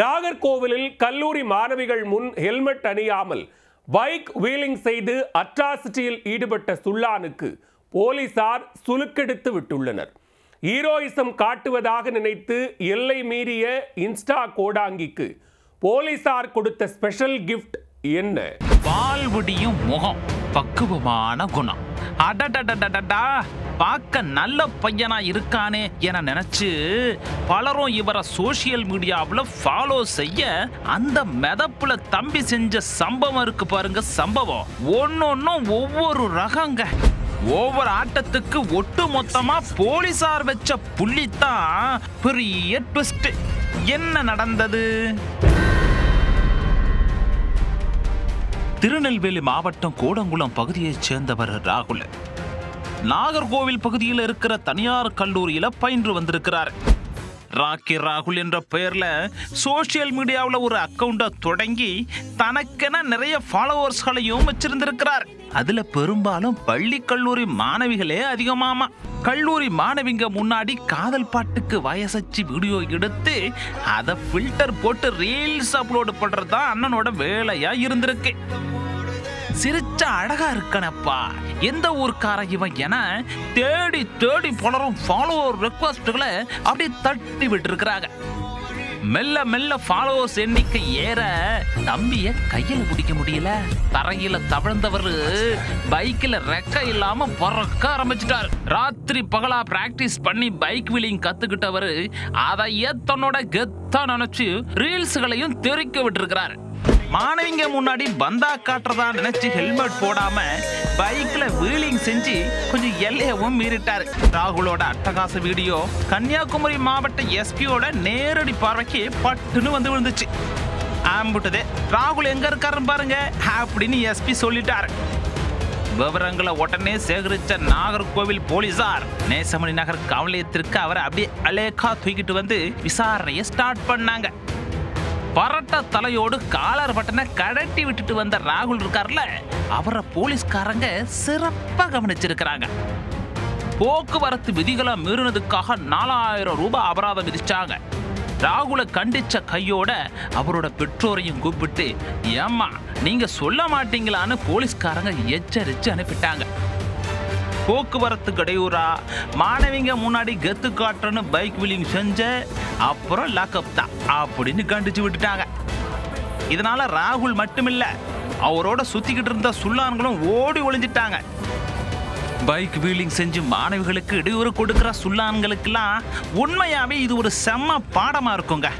நாகர்கோவிலில் கல்லூரி மாணவிகள் முன் ஹெல்மெட் அணியாமல் பைக் வீலிங் செய்து அட்ராசிட்டியில் ஈடுபட்ட சுல்லானுக்கு போலீசார் சுலுக்கெடுத்து விட்டுள்ளனர். ஹீரோயிசம் காட்டுவதாக நினைத்து எல்லை மீறிய இன்ஸ்டா கோடாங்கிக்கு போலீசார் கொடுத்த ஸ்பெஷல் கிஃப்ட் என்ன? பால்வடியும் முகம். பக்குவமான குணம். அடடடடடடா பார்க்க நல்ல பையனா இருக்கானே என நினைச்சு பலரும் இவரை சோஷியல் மீடியாவில் ஃபாலோ செய்ய அந்த மெதப்புல தம்பி செஞ்ச சம்பவம் இருக்கு பாருங்க சம்பவம். ஒன்னொன்னும் ஒவ்வொரு ரகங்க. ஒவ்வொரு ஆட்டத்துக்கு ஒட்டு மொத்தமா போலீசார் வச்ச புள்ளித்தான் பெரிய ட்விஸ்ட் என்ன நடந்தது? திருநெல்வேலி மாவட்டம் கோடங்குளம் பகுதியைச் சேர்ந்தவர் ராகுல். நாகர்கோவில் பகுதியில் இருக்கிற தனியார் கல்லூரியில பயின்று வந்திருக்கிறார். ராக்கி ராகுல் என்ற பெயர்ல சோஷியல் மீடியாவில் ஒரு அக்கவுண்ட்டை தொடங்கி தனக்கென நிறைய ஃபாலோவர்ஸ்களையும் வச்சிருந்திருக்கிறார். அதுல பெரும்பாலும் பள்ளி கல்லூரி மாணவிகளே அதிகமாமா. கல்லூரி மாணவிங்க முன்னாடி காதல் பாட்டுக்கு வயசச்சு வீடியோ எடுத்து அதை ஃபில்டர் போட்டு ரீல்ஸ் அப்லோடு பண்ணுறது தான் அண்ணனோட வேலையா இருந்திருக்கு. சிரிச்ச அழகா இருக்கனப்பா. எந்த ஊர்க்கார இவன் என தேடி தேடி பலரும் ஃபாலோவர் ரெக்வஸ்ட்களை அப்படியே தட்டி விட்டுருக்கிறாங்க. மெல்ல மெல்ல ஃபாலோவர்ஸ் எண்ணிக்கை ஏற தம்பிய கையில பிடிக்க முடியல. தரையில தவழ்ந்தவர் பைக்ல ரெக்க இல்லாம பறக்க ஆரம்பிச்சிட்டார். ராத்திரி பகலா பிராக்டிஸ் பண்ணி பைக் வீலிங் கத்துக்கிட்டவர் அதையே தன்னோட கெத்தா நினைச்சு ரீல்ஸ்களையும் தெரிக்க விட்டுருக்கிறார். மாணவிங்க முன்னாடி பந்தா காட்டுறதா நினைச்சு ஹெல்மெட் போடாம பைக்ல வீலிங் செஞ்சு கொஞ்சம் எல்லையவும் மீறிட்டாரு. ராகுலோட அட்டகாச வீடியோ கன்னியாகுமரி மாவட்ட எஸ்பியோட நேரடி பார்வைக்கு பட்டுன்னு வந்து விழுந்துச்சு. ஆம்புட்டதே ராகுல் எங்க இருக்காருன்னு பாருங்க அப்படின்னு எஸ்பி சொல்லிட்டாரு. விவரங்களை உடனே சேகரிச்ச நாகர்கோவில் போலீசார் நேசமணி நகர் காவலயத்திற்கு அவரை அப்படியே அலேக்கா தூக்கிட்டு வந்து விசாரணையை ஸ்டார்ட் பண்ணாங்க. பரட்ட தலையோடு காலர் பட்டனை கடட்டி விட்டுட்டு வந்த ராகுல் இருக்கார்ல அவரை போலீஸ்காரங்க சிறப்பாக கவனிச்சிருக்கிறாங்க. போக்குவரத்து விதிகளை மீறினதுக்காக நாலாயிரம் ரூபாய் அபராதம் விதிச்சாங்க. ராகுலை கண்டிச்ச கையோட அவரோட பெற்றோரையும் கூப்பிட்டு ஏம்மா நீங்க சொல்ல மாட்டீங்களான்னு போலீஸ்காரங்க எச்சரிச்சு அனுப்பிட்டாங்க. போக்குவரத்து இடையூறா மாணவிங்க முன்னாடி கெத்து காட்டுறன்னு பைக் வீலிங் செஞ்ச அப்புறம் லாக்அப் தான் அப்படின்னு கண்டிச்சு விட்டுட்டாங்க. இதனால ராகுல் மட்டுமில்ல அவரோட சுத்திக்கிட்டு இருந்த சுல்லான்களும் ஓடி ஒளிஞ்சிட்டாங்க. பைக் வீலிங் செஞ்சு மாணவிகளுக்கு இடையூறு கொடுக்குற சுல்லான்களுக்கெல்லாம் உண்மையாவே இது ஒரு செம்ம பாடமா இருக்குங்க.